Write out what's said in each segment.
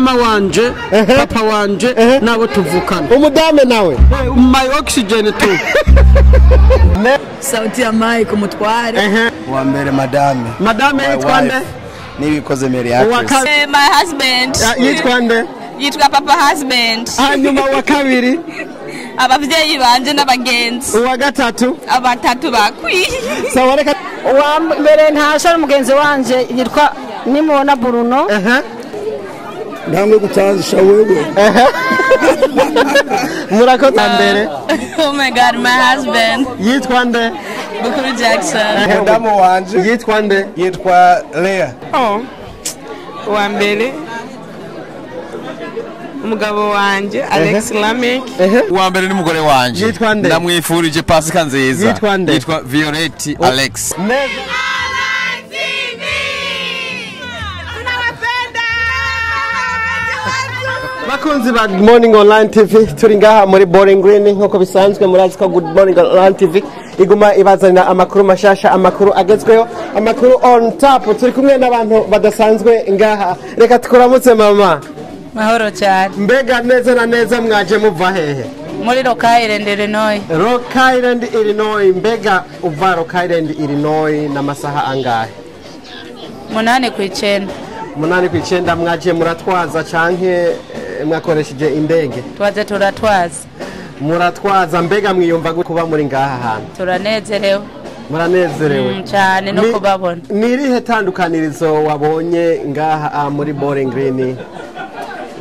mama wanje papa wanje nabo tuvukana. Umudame nawe. My oxygen tu. Sauti ya Mike umutware. Uwa mbere madame. Madame yitwa nde? n'ibikoze Actress kabiri Eh, my husband. Yitwa nde? Yitwa papa husband. Hanyuma uwa kabiri? Abavyeyi banje n'abagenzi. Uwa gatatu? Abatatu bakwiye sawa reka uwa mbere ntasha n'umugenzi wanje yitwa nimubona Bruno. Ehe. Namwe gutangisha wewe. Murakoze mbere oh my god my husband. Yitwa nde? Bukuru jackson. Umudamu wanje. Yitwa nde? Yitwa Lea. Uwa mbere. Umugabo wanjye alex lamek uwa mbere n'umugore nde? ndamwifurije pasika nziza. Yitwa nde? yitwa violette alex. Neza bakunzi ba Good Morning Online TV turi ngaha muri Bowling Green nk'uko bisanzwe murazi ko Good Morning Online TV iguma ibazanira amakuru mashasha amakuru agezweho amakuru on top. Turi kumwe n'abantu badasanzwe ngaha. Reka tukuramutse mama. Mahoro cyane. Mbega neza na neza mwaje muva hehe? Muri Rock Island Illinois. Rock Island Illinois. Mbega uva Rock Island Illinois n'amasaha angahe? Munani ku icenda. Umunani ku icenda mwaje muratwaza eh, mwakoresheje indege. Twaze turatwaza. Muratwaza mbega mwiyumva kuba muri ngaha hantu. Turanezerewe. Muranezerewe. Mm, cyane no kubabona. ni irihe tandukanirizo wabonye ngaha ah, muri Bowling Green?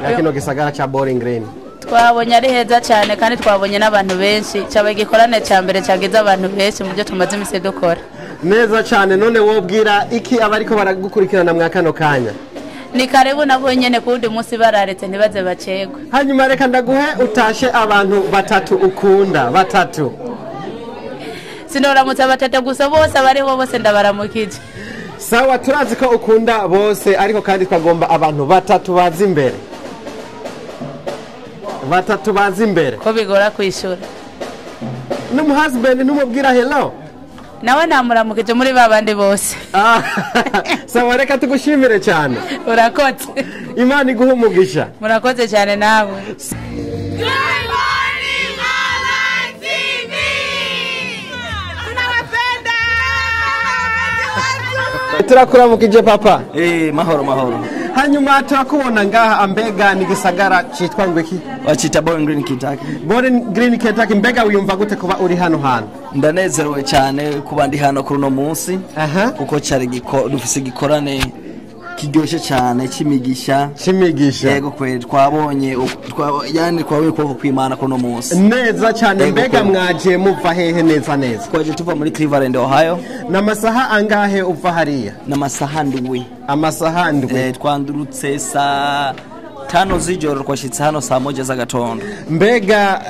Ya kino gisagara ca Bowling Green. Twabonye ari heza cyane kandi twabonye n'abantu benshi. Cyaba igikorane cya mbere cyagize abantu benshi mu byo tumaze iminsi dukora. Neza cane none wobwira iki abariko baragukurikirana mwa kano kanya? Ni karibu nabo nyene ku wundi munsi bararetse ntibaze bacegwe hanyuma reka ndaguhe utashe abantu batatu ukunda batatu. Sinoramutse batatu gusa bose abariho bose ndabaramukije. Sawa turazi ko ukunda bose ariko kandi twagomba abantu batatu bazi imbere. Batatu bazi imbere. Ko bigora kwishyura n'umuhazbendi ntumubwira hello? Nawe namuramukije muri ba bandi bose. Ah, sawa reka tugushimire cyane. Urakoze. Imana iguha umugisha murakoze cyane nawe. Good morning, Online TV. Tunawapenda. turakuramukije papa. Eh, mahoro mahoro. Hanyuma turakubona ngaha mbega ni gisagara cyitwa ngo iki bacita Bowling Green Kentucky. Bowling Green Kentucky mbega wiyumva gute kuba uri hano hano ndanezerewe cyane kuba ndi hano kuri uno munsi kuko cyari dufise igikorane kiryoshye cyane cy'imigisha. Cy'imigisha. Yego kwe twabonye yani twabonye ukuboko kw'imana kuri uno munsi. Neza cyane mbega mwagiye muva hehe neza neza. Twaje tuva muri Cleveland Ohio. N'amasaha angahe uva hariya? N'amasaha ndwi. Amasaha ndwi. Eh, twandurutse saa tano z'ijoro twashitse hano saa moja z'agatondo mbega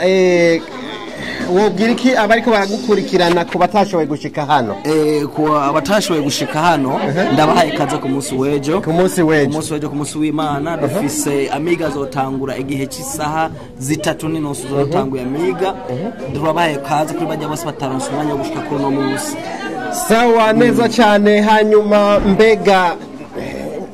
wobwira iki abariko baragukurikirana ku batashoboye gushika hano? Eh, ku abatashoboye gushika hano ndabahaye ikaze ku munsi w'ejo. Ku munsi w'ejo. Umunsi w'ejo ku munsi w'imana. Dufise amiga azotangura igihe cy'isaha zitatu n'inusu zotanguye amiga. Turabahaye kaze kuri bajya bose bataronse umwanya wo gushika kuri uno munsi. Sawa neza cyane. Hanyuma mbega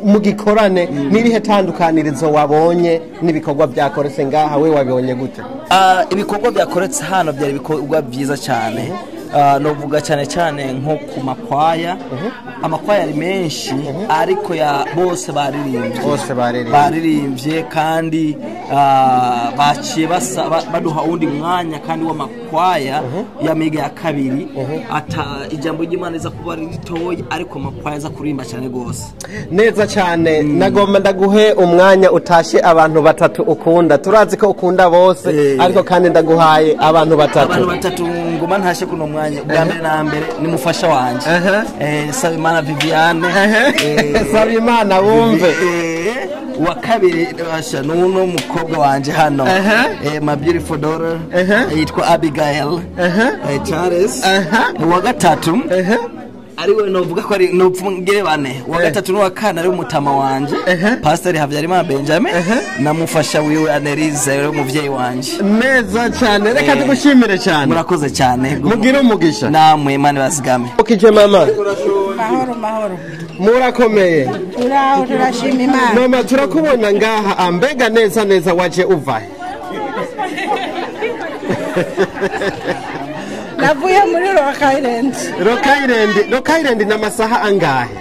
eh, mu gikorane n'irihe tandukanirizo wabonye n'ibikorwa byakoretse ngaha? We wabibonye gute? Ah, ibikorwa byakoretse hano byari ibikorwa byiza cyane. Ah, novuga cyane cyane nko ku makwaya. Amakwaya ari menshi ariko ya bose baririmbye. Bose baririmbye. kandi ah, baciye baduha uwundi mwanya kandi w'amakwaya y'amiga ya kabiri. Ata ijambo ry'imana riza kuba ritoya ariko amakwaya aza kuririmba cyane rwose. Neza cyane. Nagomba ndaguhe umwanya utashe abantu batatu ukunda. Turazi ko ukunda bose Eh. ariko kandi ndaguhaye abantu batatu. Abantu batatu ngoma ntashe kuno mwanya ubwa mbere na mbere ni mufasha wanje Aha. eh, Sabimana Viviane. Eh, saba imana wumve eh, uwa kabiri basha nuno mukobwa wanje hano. My beautiful Aha. yitwa Abigail. Charles. Uwa gatatu. Ari we novuga ko ari nopfungire bane. Uwa gatatu n'uwa kane ari umutama wanje. Pasiteri habyarimana benjamin. Namufasha wiwe anelize ari umuvyeyi wanje. Neza cyane. Reka Eh. tugushimire cyane. Murakoze cyane. Mugire umugisha. Namwe imana bazigame ukije mama. Mahoro mahoro. Murakomeye. Turaho turashima imana. Mama turakubona ngaha. Ah, mbega neza neza waje uva he? navuye muri rokairendi rokairendi rokairendi ni amasaha angahe?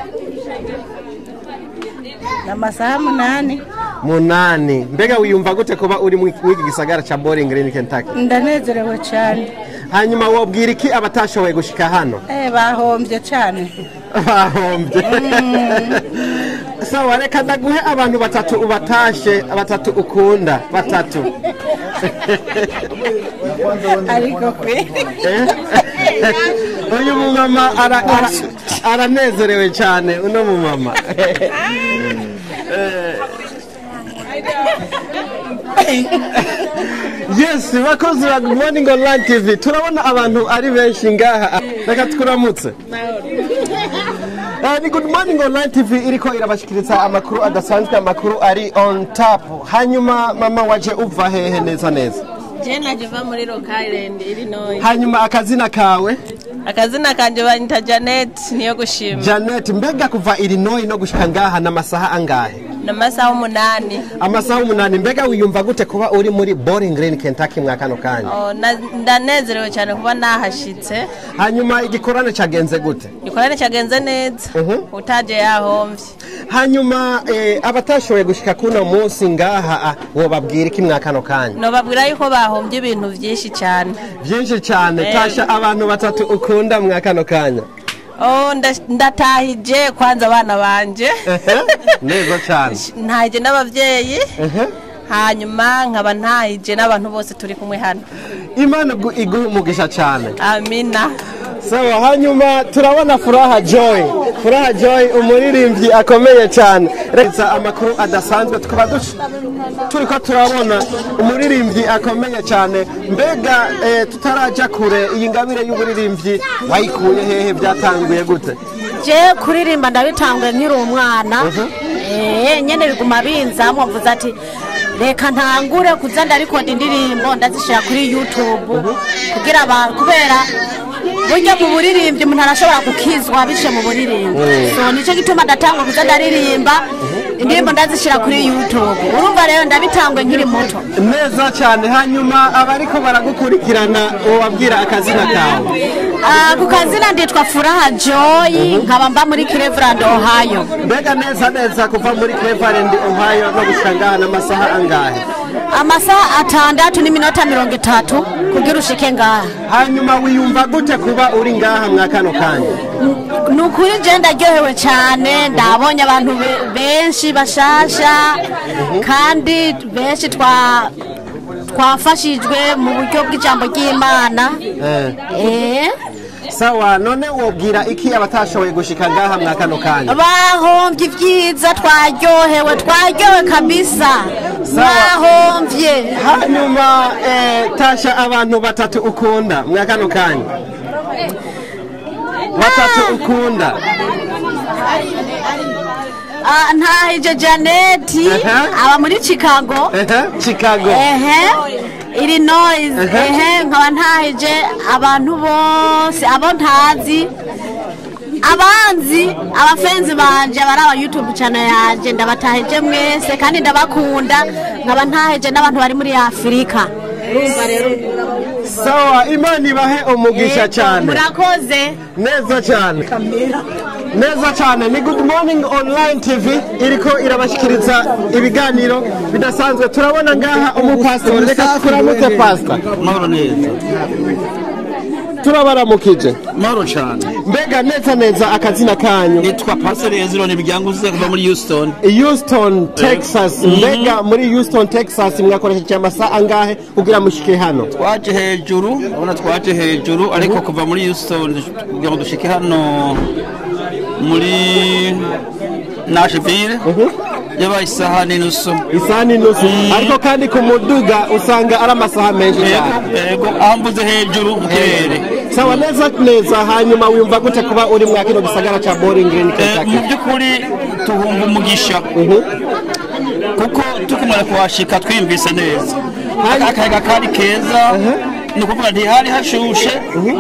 Ni amasaha munani. Munani. Mbega wiyumva gute kuba uri mu iki gisagara ca boring green kentucky? Ndanezerewe cyane. Hanyuma wabwira iki abatashoboye gushika hano? Eh bahombye cyane. Bahombye. Sawa reka ndaguhe abantu batatu ubatashe batatu ukunda batatu. Ariko kwe. Uyu mumama ara- ara- aranezerewe cyane uno mumama. yes bakozi ba morning online tv turabona abantu ari benshi ngaha. Reka tukuramutse. Eh, ni good morning online tv iriko irabashikiriza amakuru adasanzwe amakuru ari on top. Hanyuma mama waje uva hehe neza neza. Je naje va muri Island Illinois. Hanyuma akazina kawe? Akazina kanje banyita Janet niyo gushima. Janet mbega kuva illinois no gushika ngaha n'amasaha angahe? N'amasaha umunani. Amasaha umunani mbega wiyumva gute kuba uri muri boring green kentucky mwa kano kanya? Oh, ndanezerewe cyane kuba nahashitse. Hanyuma igikorane cagenze gute? Ikorane cyagenze neza. Utaje yahomvye hanyuma eh, abatashoboye gushika kuno munsi ngaha ah, wobabwira iki mwa kano kanya. Nobabwira yuko bahombye ibintu byinshi cyane. Byinshi cyane. Eh. tasha abantu batatu ukunda mwa kano kanya? Ndatahije kwanza abana banje. Neza cyane. Ntahije n'abavyeyi hanyuma nkaba ntahije n'abantu bose turi kumwe hano. Imana igu- iguhe umugisha cyane. Amina. Sawa hanyuma turabona furaha joy. Furaha joy umuririmbyi akomeye cyane. Reza amakuru adasanzwe tukaba dush- turiko turabona umuririmbyi akomeye cyane. Mbega eh, tutaraja kure iyi ngabire y'uburirimbyi wayikuye hehe byatanguye gute? Je kuririmba ndabitanguye nkiri umwana. Eh nyene biguma binzamwo mvuze ati reka ntangure kuza ndarikodi indirimbo ndazishira kuri youtube. Kugira abantu kubera burya mu buririmbyi umuntu arashobora gukizwa bice mu buririmbyi. So ni cyo gituma ndatangwa kuza ndaririmba indirimbo ndazishira kuri youtube. Urumva rero ndabitanguye nkiri muto. Neza cyane hanyuma abariko baragukurikirana wabwira akazina kawe. Ku kazina nditwa furaha joy nkaba mba muri cleveland ohio. Mbega neza neza kuva muri cleveland ohio no gushika ngaha n'amasaha angahe amasaha atandatu n'iminota mirongo itatu kugira ushike ngaha. Hanyuma wiyumva gute kuba uri ngaha mwa kano kanya ni ukuri je ndaryohewe cyane ndabonye abantu be- benshi bashasha kandi benshi twa twafashijwe mu buryo bw'ijambo ry'imana. Eh? Sawa none wobwira iki abatashoboye gushika ngaha mwa kano kanya? Bahombye ibyiza twaryohewe twaryohewe kabisa. Bahombye. Hanyuma eh, tasha abantu batatu ukunda mwa kano kanya. Batatu ukunda. Ah, ntahije janeti aba muri chicago. Chicago. Ehe illinois Ehe. ehe nkaba ntahije abantu bose abo ntazi. Abanzi abafenzi banje bari aba youtube channel yanje ndabatahije mwese kandi ndabakunda. Nkaba ntahije n'abantu bari muri afurika urumva rero. Sawa imana ibahe umugisha cyane murakoze. Neza cyane neza cyane ni good morning online tv iriko irabashyikiriza ibiganiro bidasanzwe. Turabona ngaha umupasitori reka turamutse pasita mahoro neza. Turabaramukije mahoro cyane mbega neza neza akazina kanyu. Nitwa pasiteri ezironi imiryango uzize kuva muri houston. Houston texas. Mhm. mbega muri houston texas mwakoresheje amasaha angahe? Kugira mushike hano. Twaje hejuru urabona twaje hejuru ariko kuva muri houston kugira ngo dushike hano muri nashville. Yabaye isaha n'inusu isaha n'inusu ariko kandi ku muduga usanga ari amasaha menshi cyane. yego aho mvuze hejuru mu kirere. Sawa neza neza hanyuma wiyumva gute kuba uri mwa kino gisagara ca Bowling Green Eh, Kentucky. mu by'ukuri tuhumva umugisha kuko tukimara kuhashika twiyumvise neza. Akayaga kari keza. Ni ukuvuga nti hari hashushe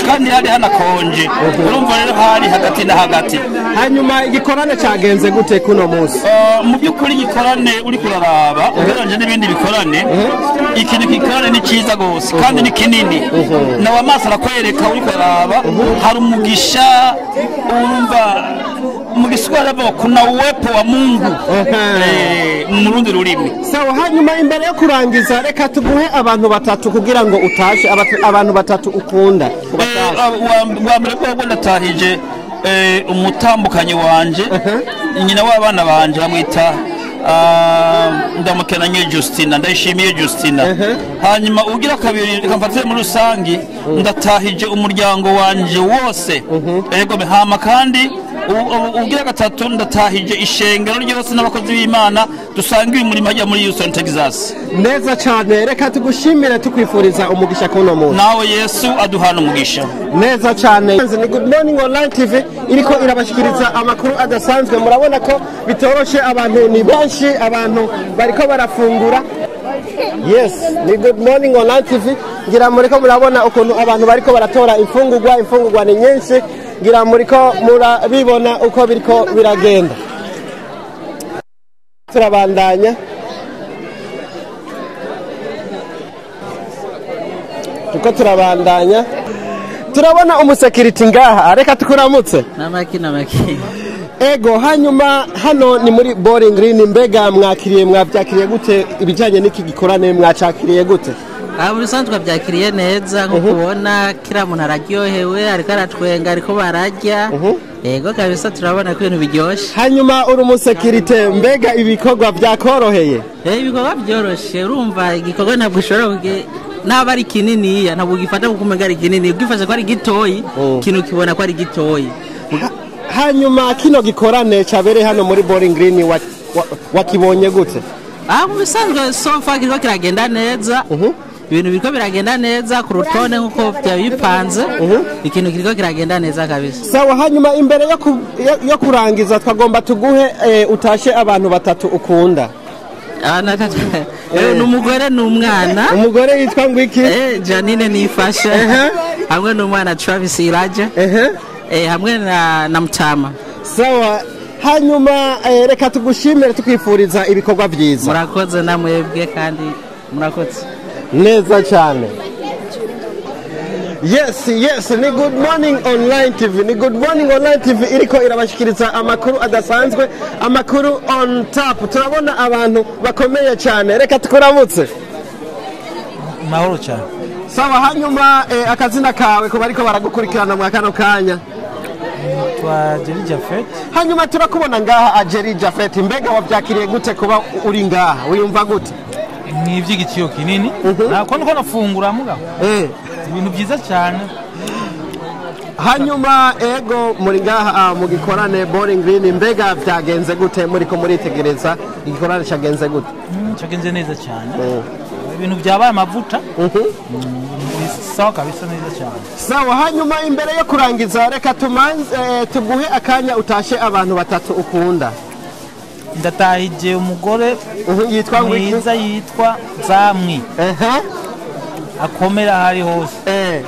kandi hari hanakonje. Urumva rero hari hagati na hagati. Hanyuma igikorane cagenze gute kuno munsi? Uh, mu by'ukuri igikorane uri kuraraba ugereranyije n'ibindi bikorane ikintu gikorane ni cyiza rwose kandi ni kinini. Nawe amaso arakwereka uri kuraraba hari umugisha urumva mu giswahili bavuga kuna uwepo wa mungu. Eh, mu rundi rurimi. Sawa hanyuma imbere yo kurangiza reka tuguhe abantu batatu kugira ngo utashe abantu batatu ukunda Eh, wa- mbere bwo ndatahije eh, umutambukanyi wanje. Nyina w'abana banje bamwita ah, ndamukenanye justina ndayishimiye justina. Hanyuma ugira kabiri reka mfatire muri rusangi ndatahije umuryango wanje wose. Ego hama kandi u- u- ugira gatatu ndatahije ishengero ryose n'abakozi b'imana dusanga uyu murimo ajya muri houston texas. Neza cyane. Reka tugushimire tukwifuriza umugisha kuno munsi. Nawe yesu aduhana umugisha. Neza cyane. Ni good morning online tv iriko irabashikiriza amakuru adasanzwe. Murabona ko bitoroshe abantu ni benshi abantu bariko barafungura. Ni good morning tv ngira muriko murabona ukuntu abantu bariko baratora imfungurwa imfungurwa ni nyinshi. Ngira muriko murabibona uko biriko biragenda. Turabandanya. Tuko turabandanya. Turabona umusekiriti ngaha. Reka tukuramutse. Namaki namaki. Ego hanyuma hano ni muri boring green mbega mwakiriye mwabyakiriye gute? Ibijyanye n'iki gikorane mwacakiriye gute? Aha muri rusanzwe twabyakiriye neza nko kubona kiriya muntu araryohewe ariko aratwenga ariko bararya. Yego kabisa turabona ko ibintu biryoshye hanyuma uri umusekirite mbega ibikorwa byakoroheye. Eh, ibikorwa byoroshye urumva igikorwa ntabwo ushobora naba ari kininiya ntabwo ugifata kuko umenya ari kinini ugifashe ko ari gitoyi ikintu ukibona ko ari gitoyi. Hanyuma kino gikorane cyabereye hano muri boring green wa- wa- wakibonye gute? Aha mu bisanzwe sofa kiriko kiragenda neza. Ibintu biriko biragenda neza ku rutonde nk'uko bipanze ikintu kiriko kiragenda neza kabisa. Sawa hanyuma imbere yo ku- yo- yo kurangiza twagomba tuguhe eh, utashe abantu batatu ukunda. Ni umugore n'umwana. Umugore yitwa ngwiki. Janine nifashe. Hamwe n'umwana travis iraja. Eh, hamwe na na mutama. Sawa. Hanyuma eh, reka tugushimire tukwifuriza ibikorwa byiza. Murakoze namwebwe kandi murakoze. Neza cyane. Yes yes ni good morning online tv ni good morning online tv iriko irabashikiriza amakuru adasanzwe amakuru on top. Turabona abantu bakomeye cyane. Reka tukuramutse. Mahoro cyane. Sawa hanyuma eh, akazina kawe kuba ariko baragukurikirana mwa kano kanya. Twa Jerry Jafet hanyuma turakubona ngaha ajeri jafet mbega wabyakiriye gute kuba uri ngaha? Wiyumva gute? Ni iby'igiciro kinini. Nako niko nafungura mugabo ibintu byiza cyane hanyuma ego muri ngaha ah, mu gikorane boring green mbega byagenze gute? Muri ko muritegereza igikorane cyagenze gute? Mm, cyagenze neza cyane ibintu byabaye amavuta. Mm, sawa kabisa neza cyane. Sawa hanyuma imbere yo kurangiza reka eh, tuguhe akanya utashe abantu batatu ukunda. Ndatahije umugore yitwa ngwiki? mwiza yitwa zamwi. Akomera aho ari hose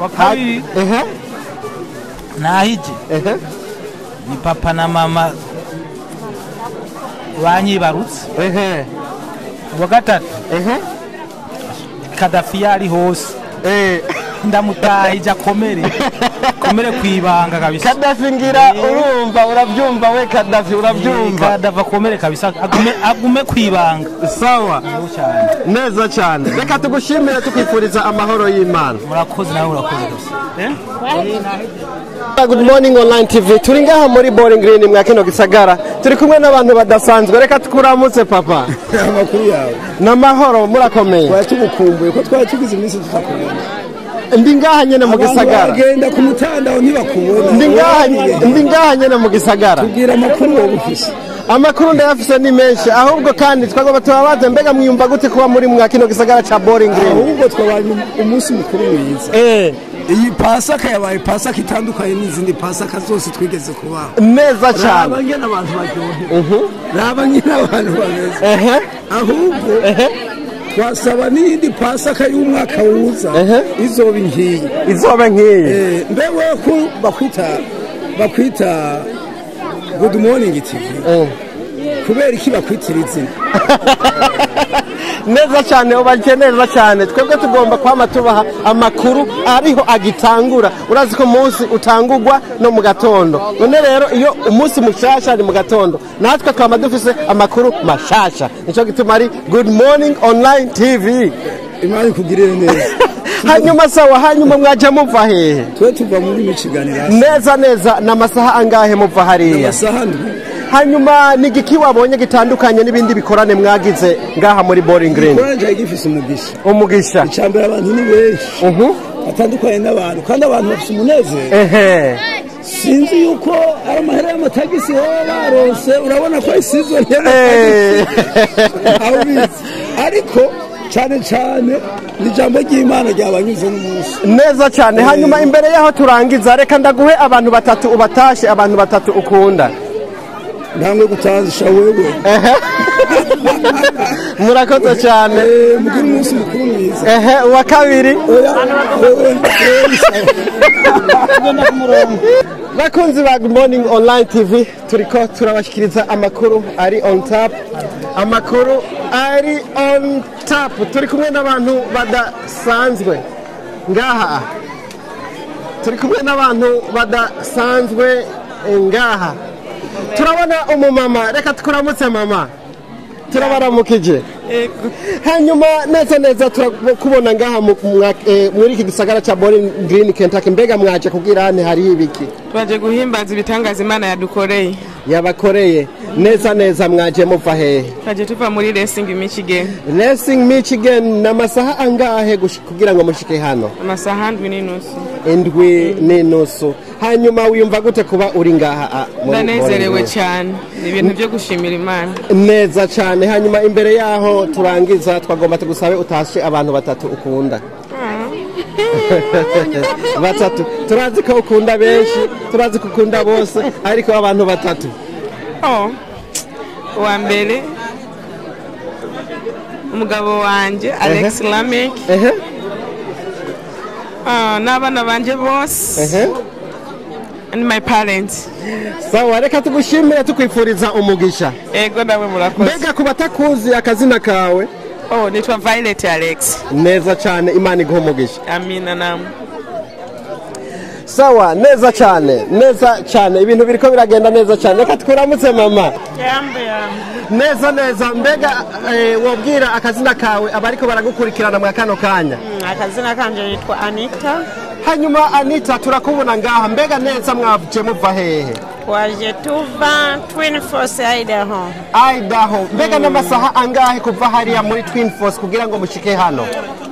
wa kabiri? Nahije ni papa na mama banyibarutse wa gatatu kadafi yari hose ndamutahije akomere akomere ku ibanga kabisa. Kadafi ngira urumva urabyumva we kadafi urabyumva. Kadafi akomere kabisa. Agume agume ku ibanga. Sawa. Neza cyane reka tugushimire tukwifuriza amahoro y'imana. Murakoze nawe urakoze. Kabisa Good morning online TV turi ngaha muri Bowling Green mwa kino gisagara. Turi kumwe n'abantu badasanzwe. Reka tukuramutse papa. Amakuru yawe. N'amahoro murakomeye. Twari tugukumbuye ko twari tugize iminsi tutakubona ndi ngaha nyene mu gisagara. bagenda ku mutandaho ntibakubona ndi ngaha nyene mu gisagara. Tubwira amakuru wowe ufise amakuru ndayafise ni menshi. Ahubwo kandi twagomba tubabaze mbega mwiyumva gute kuba muri mwa kino gisagara ca Bowling Green? Ahubwo twabaye umunsi mukuru mwiza. Eh. Iyi pasaka yabaye pasaka itandukanye n'izindi pasaka zose twigeze kubaho. Neza cyane. raba ngene abantu baryohewe raba ngene abantu bameze. Ahubwo twasaba n'iyindi pasaka y'umwaka wuza. Izoba ingiyi izoba nk'iyi. Mbewe ko bakwita bakwita good morning tv kubera iki bakwitira izina? neza cyane ubagiye neza cyane. Twebwe tugomba kwama tubaha amakuru ariho agitangura. Urazi ko umunsi utangurwa no mu gatondo. None rero iyo umunsi mushasha ni mu gatondo. Natwe twama dufise amakuru mashasha. Nicyo gituma ari good morning online tv imana ikugirire neza. Hanyuma sawa hanyuma mwaje muva hehe twe tuva muri michigan neza neza ni amasaha angahe muva hariya? Hanyuma ni igiki wabonye gitandukanye n'ibindi bikorane mwagize ngaha muri boring green. Ikoranje gifise umugisha. Umugisha. Icambere abantu ni benshi. Batandukanye n'abantu. Kandi abantu bafite umunezero. Sinzi yuko ari amahera y'amatagisi baba baronse urabona ko isizoni Eh. y'amatagisi ariko cyane cyane ni ijambo ry'imana ryabanyuze n'umunsi. Neza cyane hanyuma imbere yaho turangiza reka ndaguhe abantu batatu ubatashe abantu batatu ukunda. Ntamwe gutazisha wewe. Murakoze cyane. Mugire umunsi mukuru mwiza. Ehe uwa kabiri. Bakunzi ba good morning online tv turiko turabashikiriza amakuru ari on top amakuru ari on top turi kumwe n'abantu badasanzwe. Ngaha. Turi kumwe n'abantu badasanzwe. Ngaha. Turabona umumama. Reka tukuramutse mama. Turabaramukije hanyuma neza neza turakubona ngaha eh, muri iki gisagara cya Bowling Green Kentucky. Mbega mwaje kubwira hano hariho ibiki? Twaje guhimbaza ibitangaza imana yadukoreye. Yabakoreye. Neza neza mwaje muva hehe twaje tuva muri racing michigan. Racing Michigan ni amasaha angahe kugira ngo mushike hano? Amasaha ndwi n'inusu. Indwi n'inusu. Hanyuma wiyumva gute kuba uri ngaha ah, ndanezerewe cyane. Ni ibintu byo gushimira imana. Neza cyane. Hanyuma imbere yaho turangiza twagomba tugusabe utashe abantu batatu ukunda. Batatu. Turazi ko ukunda benshi turazi ko ukunda bose ariko abantu batatu. Oh. Uwa mbere. Umugabo wanjye alex lamek Ah, n'abana banjye bose. And my parents. Sawa reka tugushimire tukwifuriza umugisha. Ego nawe murakoze. Mbega ku batakuzi akazina kawe. Oh nitwa violet alex. Neza cyane imana iguha umugisha. Amina namwe sawa neza cyane neza cyane. Ibintu biriko biragenda neza cyane. Reka twiramutse mama. Neza neza. Mbega eh, wobwira akazina kawe abariko baragukurikirana mwa kano kanya. Akazina kanje yitwa anita. Hanyuma anita turakubona ngaha. Mbega neza mwavuje muva hehe? Waje tuva twin force idaho. Idaho. Mbega n'amasaha angahe kuva hariya muri twin force kugira ngo mushike hano?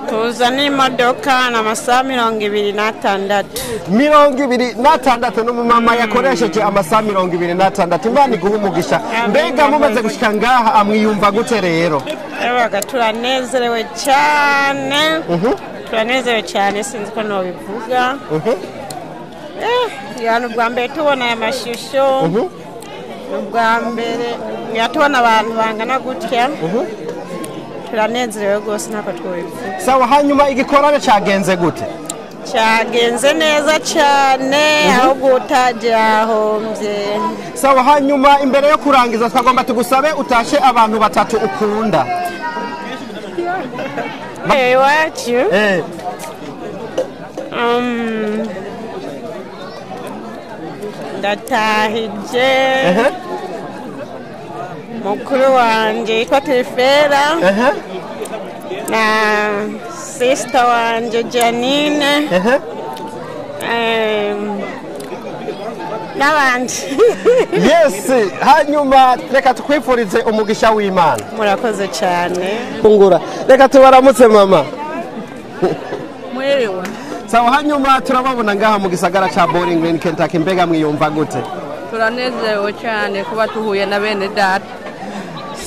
Tuza n'imodoka n'amasaha mirongo ibiri n'atandatu. Mirongo ibiri n'atandatu. N'umumama yakoresheje amasaha mirongo ibiri n'atandatu. Imana iguha umugisha. Mbega mumaze gushika ngaha amwiyumva gute rero? Turanezerewe cyane. Turanezerewe cyane sinzi ko nobivuga Eh, yani ubwa mbere tubona aya mashusho. Ubwa mbere yatubona abantu bangana gutya. Turanezerewe rwose ntabwo twabivuga. Sawa hanyuma igikorane cagenze gute? Cyagenze neza cyane ahubwo utaje yahombye sawa hanyuma imbere yo kurangiza twagomba tugusabe utashe abantu batatu ukunda. iwacu Eh, Um, ndatahije ehe, mukuru wanjye yitwa telefera ehe, na sisita wanjye janine. Ehe. Em, n'abandi. Yes hanyuma reka tukwifurize umugisha w'imana. Murakoze cyane. Fungura. Reka tubaramutse mama. Mwiriwe sawa hanyuma turababona ngaha mu gisagara ca Bowling Green Kentucky. Mbega mwiyumva gute? Turanezerewe cyane kuba tuhuye na bene data.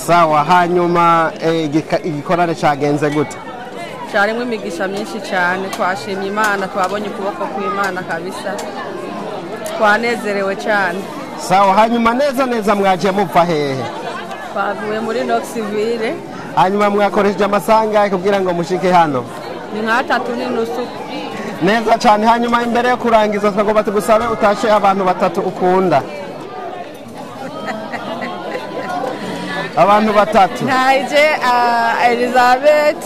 Sawa hanyuma eh, igikorane cagenze gute? Cyarimo imigisha myinshi cyane. Twashimye imana twabonye ukuboko kw'imana kabisa. Twanezerewe cyane sawa hanyuma neza neza mwaje muva hehe? Twavuye muri noxiville hanyuma mwakoresheje amasaha angahe kugira ngo mushike hano. Ni nk'atatu n'inusu neza cyane hanyuma imbere yo kurangiza twagomba tugusabe utashe abantu batatu ukunda. Abantu batatu. Ntaje elizabeth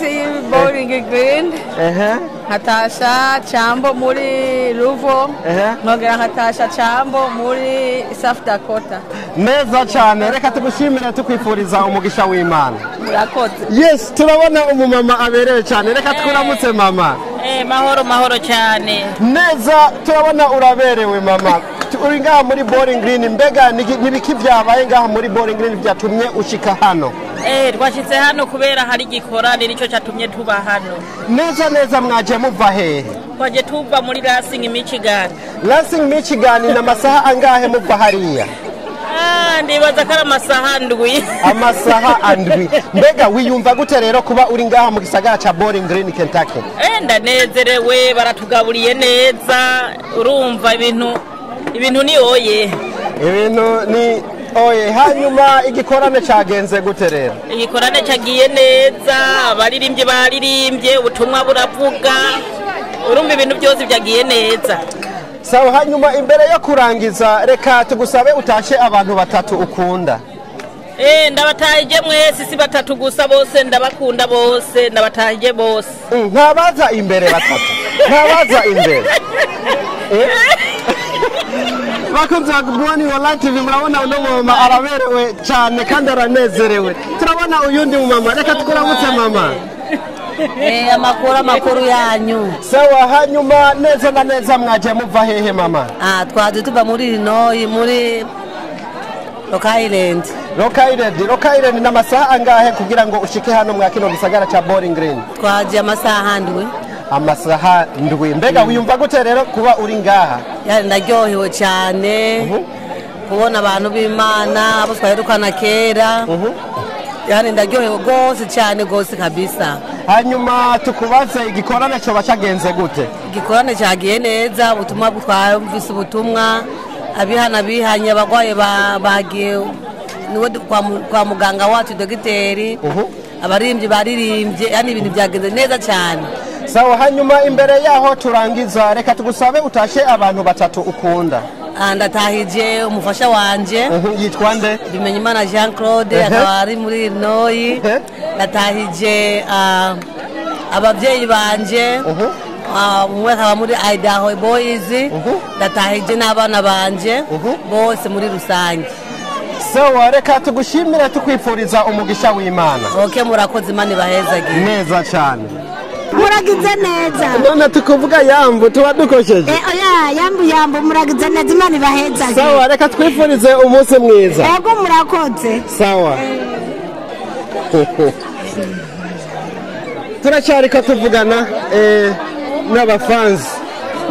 boring green. Ehe. Nkatasha cambo muri ruvo. Ehe. Nkongera nkatasha cambo muri south dakota. Neza cyane. Reka tugushimire tukwifuriza umugisha w'imana. Murakoze. Yes turabona umumama aberewe cyane. Reka twuramutse mama. Eh, mahoro mahoro cyane. Neza turabona uraberewe mama. Uri ngaha muri boring green mbega ni ni ibiki byabaye ngaha muri boring green byatumye ushika hano? Eh, twashyize hano kubera hari igikorane ni cyo cyatumye tuba hano. Neza neza mwaje muva hehe twaje tuva muri Lansing Michigan. Lansing michigan ni amasaha angahe muva hariya? Ah, ndibaza ko ari amasaha ndwi amasaha andwi. Mbega wiyumva gute rero kuba uri ngaha mu gisagara ca boring green kentucky? Eh, ndanezerewe baratugaburiye neza urumva ibintu. Ibintu ni oye. Ibintu ni oye. Hanyuma igikorane cagenze gute rero? Igikorane cyagiye neza abaririmbyi baririmbye ubutumwa buravuga. Urumva ibintu byose byagiye neza. Sawa hanyuma imbere yo kurangiza reka tugusabe utashe abantu batatu ukunda. Eh, ndabatahije mwese si batatu gusa bose ndabakunda bose ndabatahije bose. Ntabaza imbere batatu. Ntabaza imbere. Eh? Bakunzi ba Morning Online TV murabona uno mumama araberewe cyane kandi aranezerewe. Turabona uyundi mumama reka tukuramutse mama. Eh, amakuru amakuru yanyu. Sawa hanyuma neza na neza mwaje muva hehe mama? Ah twaje tuva muri Illinois muri Island. Rock Island. Ni amasaha angahe kugira ngo ushike hano mwa kino gisagara ca Bowling Green? Twaje amasaha ndwi amasaha ndwi. Mbega wiyumva gute rero kuba uri ngaha? Yani ndaryohewe cyane. Kubona abantu b'imana abo twaherukana kera. Yani ndaryohewe rwose cyane rwose kabisa. Hanyuma tukubaze igikorane coba cagenze gute? Igikorane cyagiye neza ubutumwa twumvise ubutumwa. Abihana bihanye abarwayi ba- bagiye kwa muganga wacu dogiteri. Abaririmbyi baririmbye yani ibintu byagenze neza cyane. Sawa hanyuma imbere yaho turangiza. Reka tugusabe utashe abantu batatu ukunda. Ah, ndatahije umufasha wanje. Yitwa nde? Bimenyimana jean claude akaba ari muri illinois ndatahije ah, ababyeyi banje. Ah, umwe akaba muri idaho boys. Ndatahije n'abana banje. Bose muri rusange. Sawa reka tugushimire tukwifuriza umugisha w'imana. Oke murakoze imana ibahezagire neza cyane muragize neza. None tukuvuga yambu tuba dukosheje. Eh, oya yambu yambu muragize neza. Imana ibahezagire sawa reka twifurize umunsi mwiza. Ego murakoze. Sawa. Turacyariko tuvugana eh, n'abafanzi.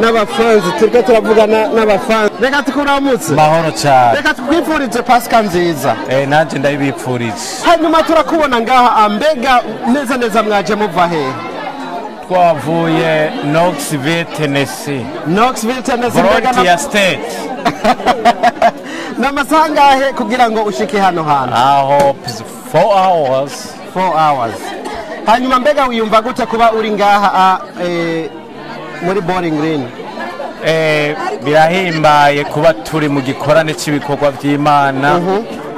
N'abafanzi turiko turavugana n'abafanzi. Reka tukuramutse. Mahoro cyane. Reka twifurize pasika nziza. Eh nanjye ndabibipfurije hanyuma turakubona ngaha ah, mbega neza neza mwaje muva hehe twavuye knoxville tennessee. Knoxville tennessee frontier state ni amasaha angahe kugira ngo ushike hano hantu. I hope four hours. Four hours. Hanyuma mbega wiyumva gute kuba uri ngaha ah, eh, muri boring green? Eh birahimbaye kuba turi mu gikorane cy'ibikorwa by'imana.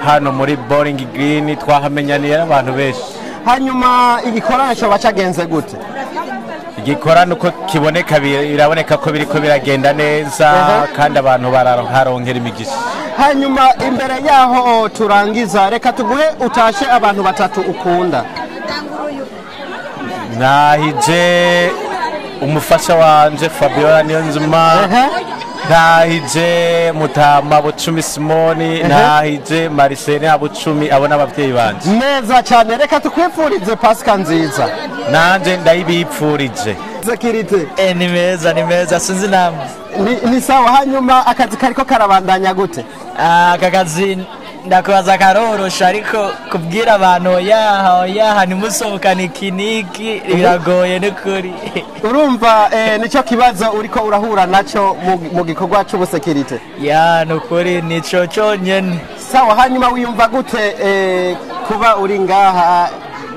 Hano muri boring green twahamenyaniye n'abantu benshi. Hanyuma igikorane coba cagenze gute? Igikorane uko kiboneka bi- biraboneka ko biriko biragenda neza kandi abantu baraharonkera imigisha. Hanyuma imbere yaho turangiza reka tuguhe utashe abantu batatu ukunda. Ntahije umufasha wanje fabiola niyonzima. Ntahije mutama bucumi simoni ntahije marisene abucumi abo n'ababyeyi banje. Neza cyane reka tukwifurize pasika nziza. Nanje ndayibipfurije. Sekirite ni meza ni meza sinzi namwe. Ni, ni sawa hanyuma akazi kariko karabandanya gute? Aka kazi ndakubaza karorosha ariko kubwira abantu oyaha oyaha ntimusohokane iki n'iki biragoye n'ukuri. Urumva eh, ni cyo kibazo uriko urahura na cyo mu- gikorwa cy'ubusekirite ya ni ukuri nico cyonyine sawa hanyuma wiyumva gute eh, kuba uri ngaha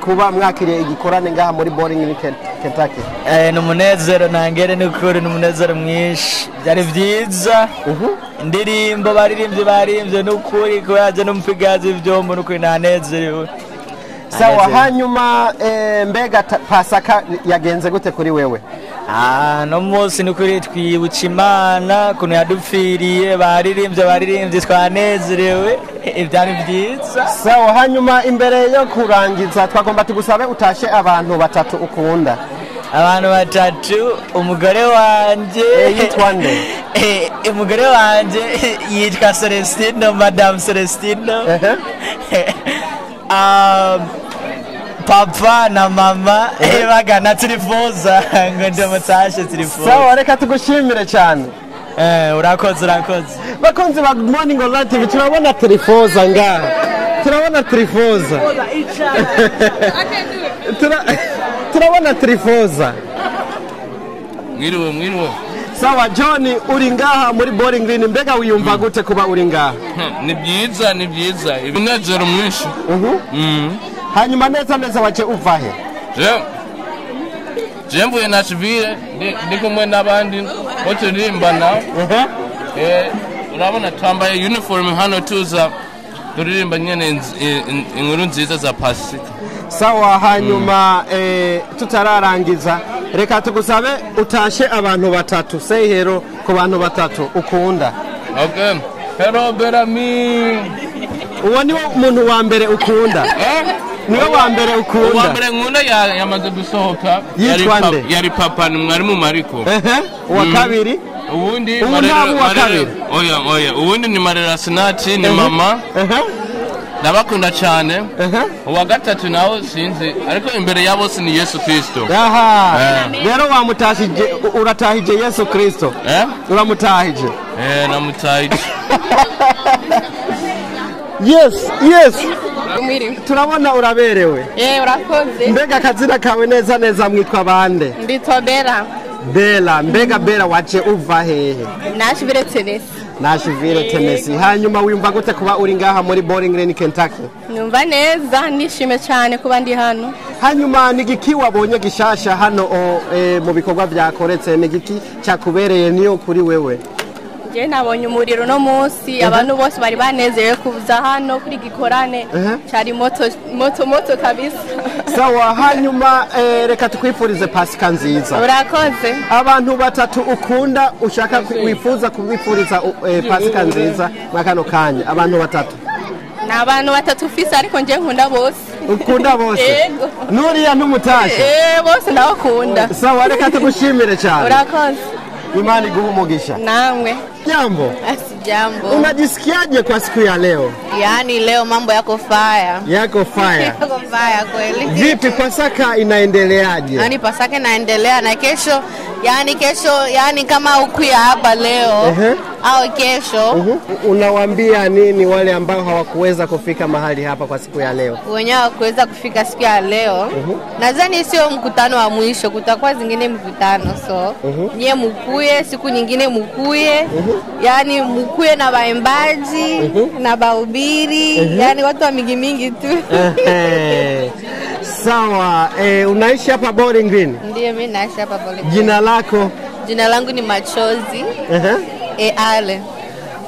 kuba mwakiriye igikorane ngaha muri boring in Ken- kentucky. Eh, ni umunezero ntangere n'ukuri ni umunezero mwinshi. Byari byiza. Indirimbo baririmbye barimbye n'ukuri kuyaje n'umupigazi ibyombo n'ukuri nanezerewe sawa Nanezerewe. hanyuma eh, mbega pasaka yagenze gute kuri wewe? No munsi ni ukuri twibuka imana ukuntu yadupfiriye baririmbye baririmbye twanezerewe. Ibyari byiza. Sawa hanyuma imbere yo kurangiza twagomba tugusabe utashe abantu batatu ukunda. Abantu batatu umugore wanjye. Eh, yitwa nde? Eh, umugore wanjye yitwa celestino madamu celestino. Papa na mama eh, bagana turifuza. Ngo ndi mutashe turifuza. Sawa reka tugushimire cyane. Eh, urakoze urakoze. Bakunzi ba Good morning online tv turabona turifoza ngaha turabona turifoza Tura- turabona turifoza mwiriwe mwiriwe sawa john uri ngaha muri boring green mbega wiyumva gute kuba uri ngaha? Ni byiza ni byiza. Umunezero mwinshi. Hanyuma neza neza waje uva he Je- mvuye nashville ndi- ndi kumwe n'abandi bo turirimbana Eh, urabona twambaye uniform hano tuza turirimba in- inkuru nziza za pasika. Sawa hanyuma eh, tutararangiza. Reka tugusabe utashe abantu batatu. Say hero ku bantu batatu ukunda. Okay. Hello berami uwo niwo muntu wa mbere ukunda. Ni we wa mbere uwa ukunda mbere nkunda ya- yamaze gusohoka. Yari papa ni mwarimu mariko. Uwa Mm. kabiri? Uwundi Ubu ntabwo uwa kabiri. oya oya. Uwundi ni marera sinati ni mama. ndabakunda cyane. Uwa gatatu nawe sinzi ariko imbere ya bose ni yesu kirisito aha. Eh. rero wamutahije u- uratahije yesu kirisito uramutahije. Eh namutahije. Yes yes. Turabona uraberewe. Ye urakoze. Mbega akazina kawe neza neza mwitwa bande? Nditwa bera bela mbega bela waje uva hehe? Nashibire tenesi nashivire tennessee hanyuma wiyumva gute kuba uri ngaha muri boring green kentucky? Numva neza nishime cyane kuba ndi hano. Hanyuma ni igiki wabonye gishasha hano o, e, mu bikorwa byakoretse ni igiki cyakubereye? Niyo kuri wewe. Je nabonye umuriro uno munsi abantu bose bari banezerewe kuza hano kuri gikorane. Cyari moto moto moto kabisa. Sawa hanyuma e, reka tukwifurize pasika nziza. Urakoze. Abantu batatu ukunda ushaka wifuza kubifuriza u- e, pasika nziza mwa kano kanya. Abantu batatu. Ni abantu batatu ufise ariko nje nkunda bose. Ukunda bose? Nuriya n'umutashe Eh, bose ndabakunda sawa reka tugushimire cyane. Urakoze. Imana iguha Mugisha. Nawe jambo Jambo. unajisikiaje kwa siku ya leo Yaani leo mambo yako faya, yako faya, Yako faya kweli. vipi pasaka inaendeleaje Yaani Pasaka inaendelea na kesho, yaani kesho, yaani kama ukuya hapa leo Ehe. Au kesho. Mhm. unawaambia nini wale ambao hawakuweza kufika mahali hapa kwa siku ya leo? Wenyewe hawakuweza kufika siku ya leo. Nadhani sio mkutano wa mwisho, kutakuwa zingine mkutano, so. Mhm. nyie mukuye siku nyingine mukuye, yani mukuye na waimbaji na bahubiri, yani watu wa mingi mingi tu. Sawa. Eh, unaishi hapa Bowling Green? Ndiyo, mimi naishi hapa pale. jina lako? Jina langu ni Machozi. Ehe. E Ale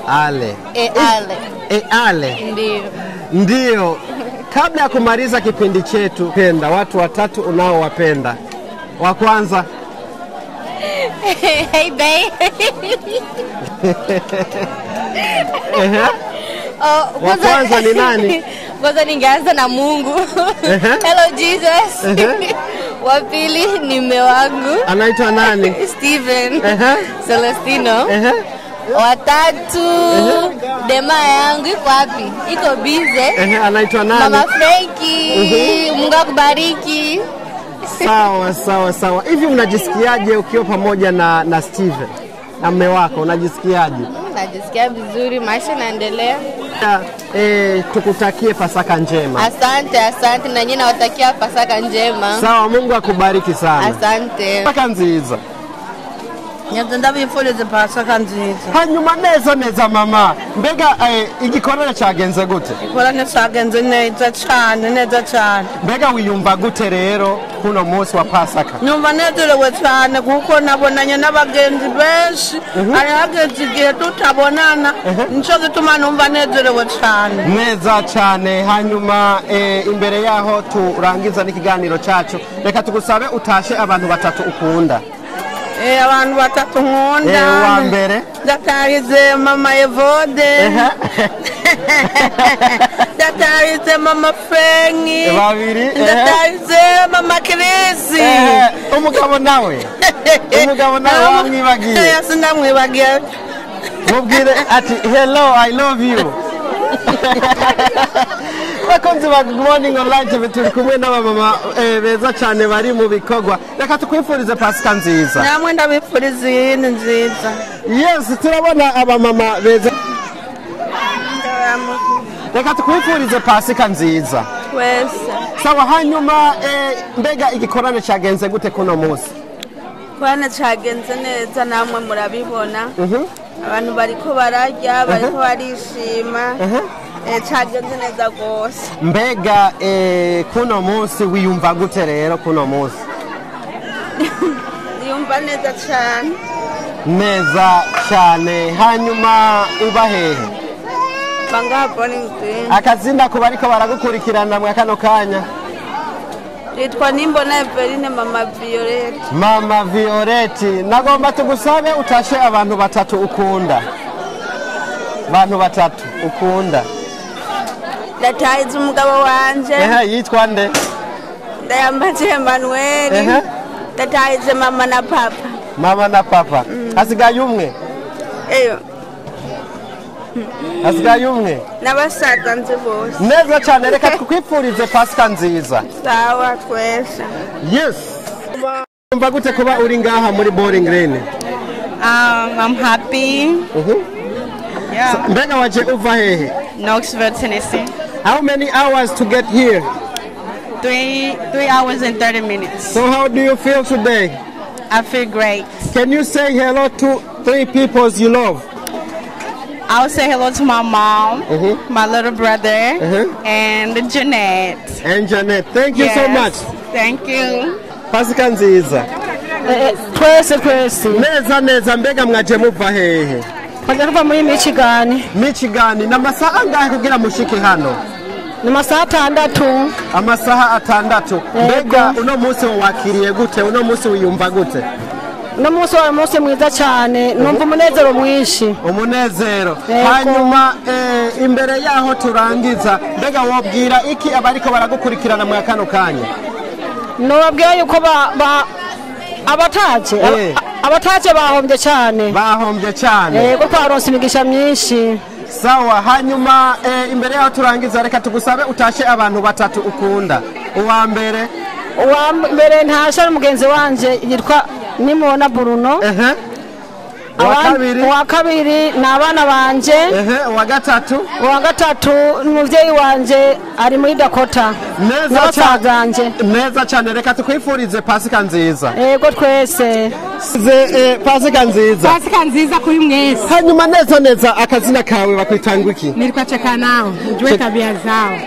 ale e Ale, e, ale ndiyo. ndio kabla ya kumaliza kipindi chetu penda watu watatu unaowapenda wa kwanza hey babe. Oh, Wa kwanza ni nani? Kwanza ningeanza na Mungu. Hello Jesus. Wa pili ni mme wangu anaitwa nani Steven Ehe. Celestino. Ehe. Watatu dema yangu iko wapi? Iko bize. Anaitwa nani Mama Frenki. -huh. Mungu akubariki. sawa sawa sawa hivi unajisikiaje ukiwa pamoja na na Steven na mme wako unajisikiaje Najisikia vizuri, maisha inaendelea. E, tukutakie pasaka njema Asante, asante, na nyinyi nawatakia Pasaka njema. sawa mungu akubariki sana Asante. pasaka nziza nyanza ndabifuriza pasaka nziza hanyuma neza neza mama. Mbega eh, igikorere cyagenze gute? Ikorane cyagenze neza cyane neza cyane. Mbega wiyumva gute rero kuno munsi wa pasaka? Nyumva nezerewe cyane kuko nabonanye n'abagenzi benshi. Hari hageze igihe tutabonana. Nicyo gituma numva nezerewe cyane. Neza cyane. Hanyuma eh, imbere yaho turangiza n'ikiganiro cyacu. Reka tugusabe utashe abantu batatu ukunda. Abantu batatu nkunda. Eh, uwa mbere? Ndatahize mama evode. Ndatahize mama frenki babiri ehe. ndatahize mama kirisi umugabo nawe? Umugabo nawe wamwibagiye? Sindamwibagiye mubwire ati hello i love you. bakunzi ba good morning online tv. Turi kumwe n'abamama eh, beza cyane bari mu bikorwa reka tukwifurize pasika nziza. Namwe ndabifuriza iyindi nziza. Yes turabona abamama beza. Reka tukwifurize pasika nziza. Twese sawa hanyuma eh, mbega igikorane cyagenze gute kuno munsi? Kwane cyagenze neza namwe murabibona. Mhm. abantu bariko bararya bariko barishima. Eh, cyagenze neza rwose mbega eh, kuno munsi wiyumva gute rero kuno munsi? Yumva neza cyane neza cyane hanyuma uba hehe? Akazina ku bariko baragukurikirana mwa kano kanya. Yitwa nimbona eveline mama violette. Mama violeti nagomba tugusabe utashe abantu batatu ukunda. Abantu batatu ukunda. Ndatahize umugabo wanje. Ehe yitwa nde? Ndayambaje emanueli Ehe. ndatahize mama na papa. Mama na papa. Hasigaye umwe eyo. Hasigaye umwe n'abasaza nzi bose neza cyane reka tukwifurize pasika nziza. Sawa twese yes. Umva gute kuba uri ngaha muri boring lane Um, I'm happy. Yeah. mbega waje uva hehe? Knoxville, Tennessee. How many hours to get here Three three hours and thirty minutes. so how do you feel today I feel great. can you say hello to three people you love I'll say hello to my mom, Mhm. my little brother, Mhm. and Jeanette. and Janet thank you so much Thank you. pasika nziza twese twese neza neza mbega mwaje muva hehe twajya tuva muri michigani michigani ni amasaha angahe kugira mushike hano ni amasaha atandatu. Amasaha atandatu. Mbega uno munsi wakiriye gute? Uno munsi wiyumva gute? Uno munsi wawe umunsi mwiza cyane. Numva umunezero mwinshi. Umunezero. Hanyuma eh, imbere yaho turangiza mbega wobwira iki abariko baragukurikirana mwa kano kanya? Nubabwira yuko ba- ba- abataje. Eh. aba- abataje bahombye cyane. Bahombye cyane. Yego twaronse imigisha myinshi. Sawa hanyuma eh, imbere yaho turangiza reka tugusabe utashe abantu batatu ukunda. Uwa mbere? Uwa mbere ntasha ari mugenzi wanje yitwa nimubona bruno. Uwa kabiri. ni abana banje. Uwa gatatu. Uwa gatatu ni umubyeyi wanje ari muri dakota. Neza n'abasaganje neza cyane. Reka tukwifurize pasika nziza. Yego twese. Eh, pasika nziza. Pasika nziza kuri mwese. Hanyuma neza neza akazina kawe bakwitanga iki? Nao. Ujue Cheka- tabia zao.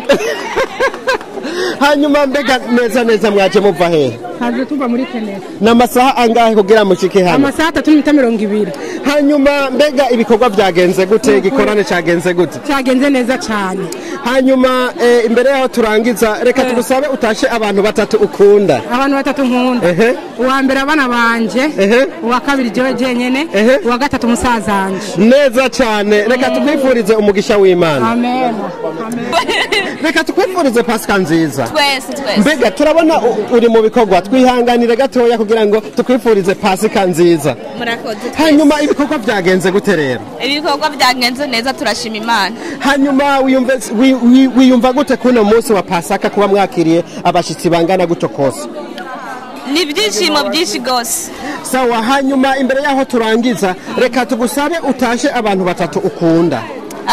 Hanyuma mbega neza neza mwaje muva hehe haje tuva muri kenesi ni amasaha angahe kugira mushike hano? Amasaha atatu n'iminota mirongo ibiri. Hanyuma mbega ibikorwa byagenze gute? Igikorane cyagenze gute? Cyagenze neza cyane. Hanyuma eh, imbere yaho turangiza reka tugusabe utashe abantu batatu ukunda. Abantu batatu nkunda. Uwa mbere abana banje. Uwa kabiri jewe jenyene. Uwa gatatu musaza wanje neza cyane. Reka tukwifurize umugisha w'imana. Reka tukwifurize pasika nziza. Twese twese. mbega turabona uri mu bikorwa twihanganire gatoya kugira ngo tukwifurize pasika nziza. Hanyuma ibikorwa byagenze gute rero? Ibikorwa byagenze neza turashima Imana. hanyuma wiyumva gute kuno munsi wa pasaka kuba mwakiriye abashyitsi bangana gutyo kose? Ni ibyishimo byinshi rwose. Sawa hanyuma imbere yaho turangiza reka tugusabe utashe abantu batatu ukunda.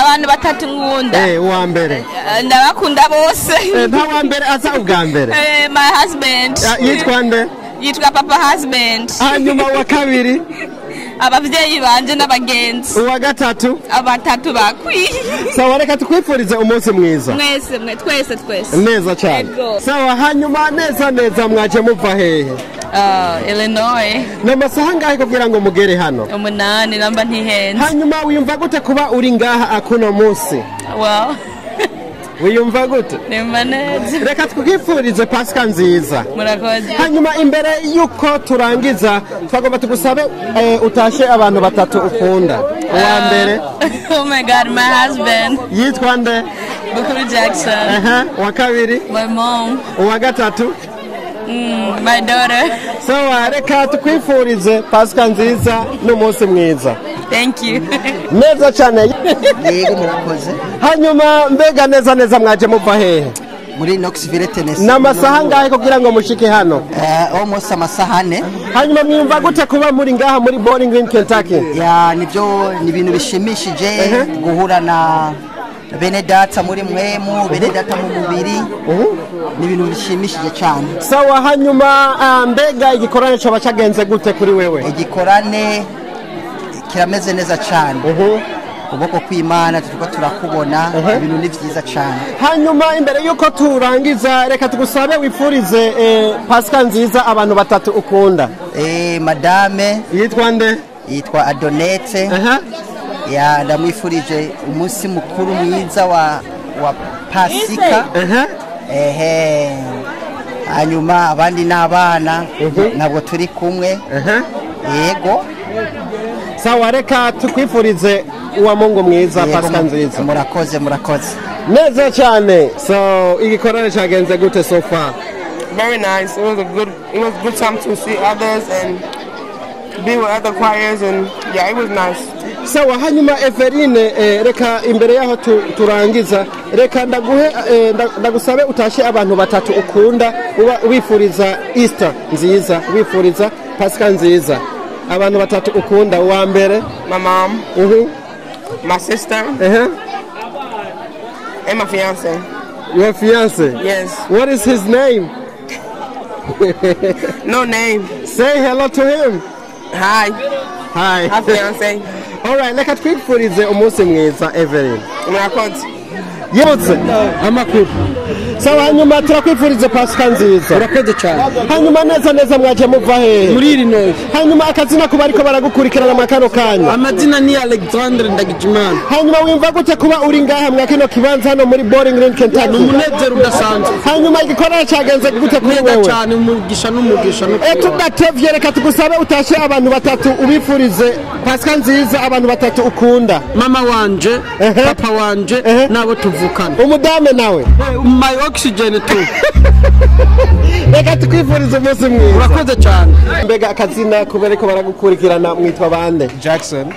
Abantu batatu nkunda eh uwa mbere. Eh, ndabakunda bose. Eh, nta wa mbere aza ubwa mbere. Eh, my husband. Ah, yitwa nde? Yitwa papa husband. Hanyuma uwa kabiri. ababyeyi banje n'abagenzi. Uwa gatatu. Abatatu bakwiye. Sawa reka tukwifurize umunsi mwiza. Mwese mwe twese twese. Neza cyane. Sawa hanyuma neza neza mwaje muva hehe? Ah, illinois. Ni amasaha angahe kugira ngo mugere hano? Umunani namba ntihenze. Hanyuma wiyumva gute kuba uri ngaha akuno munsi? Wow wiyumva gute? Nimba neza. Reka twifurize pasika nziza. Murakoze. Hanyuma imbere y'uko turangiza twagomba tugusabe eh, utashe abantu batatu ukunda. Uwa mbere? Oh my god my husband. Yitwa nde? Bukuru jackson. Uwa kabiri? My mom. Uwa gatatu? My daughter. Sawa reka tukwifurize pasika nziza n'umunsi mwiza. Thank you. Neza cyane. Yego murakoze. Hanyuma mbega neza neza mwaje muva hehe muri Knoxville Tennessee. Ni amasaha angahe kugira ngo mushike hano? Eh, almost amasaha ane hanyuma mwumva gute kuba muri ngaha muri Bowling Green Kentucky? Ya ni byo ni ibintu bishimishije guhura na bene data muri mwemu bene data mu mubiri. Ni ibintu bishimishije cyane sawa hanyuma ah, mbega igikorane coba cagenze gute kuri wewe? Igikorane kirameze neza cyane ukuboko kw'imana turiko turakubona ibintu ni byiza cyane hanyuma imbere y'uko turangiza reka tugusabe wifurize eh, pasika nziza abantu batatu ukunda. Eh, madame. Yitwa nde? Yitwa adonete. Ndamwifurije umunsi mukuru mwiza wa wa pasika. Ehe. Hanyuma abandi ni abana ntabwo turi kumwe. Yego. Sawa reka tukwifurize uwa mungu mwiza pasika nziza. murakoze murakoze. Neza cyane. So igikorane cagenze gute so far? Very nice. It was a good. It was a good time to see others and be with other choirs and yeah, it was nice. Sawa hanyuma Everine eh, reka imbere yaho tu- turangiza reka ndaguhe eh, ndagusabe utashe abantu batatu ukunda uba ubifuriza Easter nziza ubifuriza pasika nziza abantu batatu ukunda wa mbere mama uhu Mhm. my sister, Uh-huh. and my fiance. Your fiance? Yes. What is his name? no name. Say hello to him. Hi. Hi. Hi, fiance. Alright, reka twifurize umunsi mwiza Evelyn. Murakoze. Yibutse amakuru. Sawa hanyuma turakwifuriza pasika nziza. urakoze cyane. Hanyuma neza neza mwaje muva hehe? muri Illinois Hanyuma akazina kuba ariko baragukurikirana mu kano kanya. amazina ni Alexandre Ndagijimana. Hanyuma wimva gute kuba uri ngaha mwa kino kibanza hano muri Bowling Green Kentucky? ni umunezero udasanzwe. Hanyuma igikorwa cyagenze gute kuri wewe? cyane umugisha n'umugisha tudatevye reka tugusabe utashe abantu batatu ubifurize. Pasika nziza abantu batatu ukunda. Mama wanje papa wanje nabo tuvukana. Umudame nawe. Oxygen tu. Reka tukwifurize umunsi mwiza. Urakoze cyane. Mbega akazina kubera ko baragukurikirana mwitwa bande. Jackson.